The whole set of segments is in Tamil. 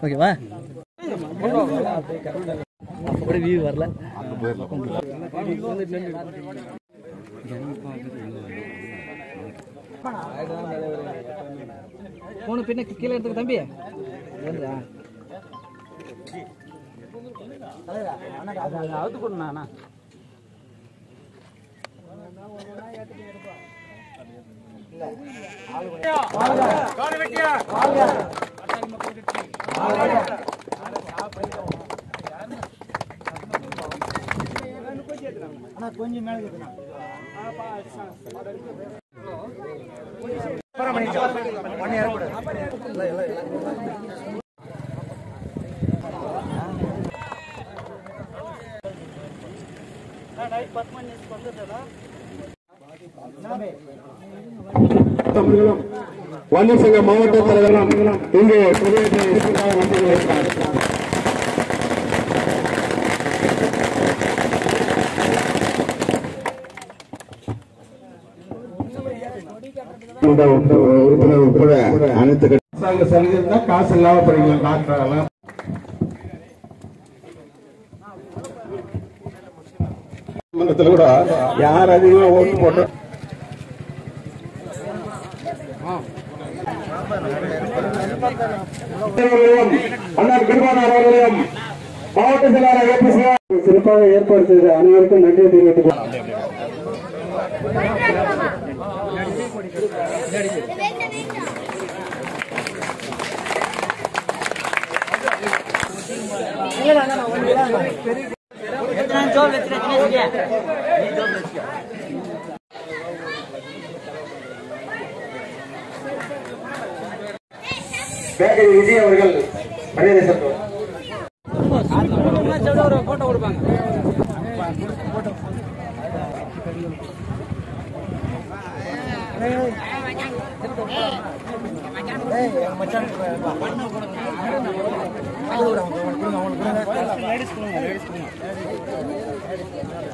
ஓகேவா? அப்படி வியூ வரல. போன பின்ன கீழே எடுத்துக்க தம்பி. ஏறுதா? அவுத்து கொடுண்ணா சங்க மாவட்ட தலைவர்களும் இங்கே குடியேற்ற உறுப்பினர் உட்பட அனைத்து அரசாங்க சலுகை இருந்தா காசு இல்லாம படிக்கலாம் டாக்டர் கூட யார் அதிகமா ஓட்டு போட்ட மாவட்ட செயலாளர் சிறப்பாக ஏற்பாடு அனைவருக்கும் நன்றி தெரிவித்துக் கொள்கிறேன். பேக்கரி விஜய் அவர்கள் மரியாதை செலுத்துவார் போட்டோ கொடுப்பாங்க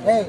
ஏய்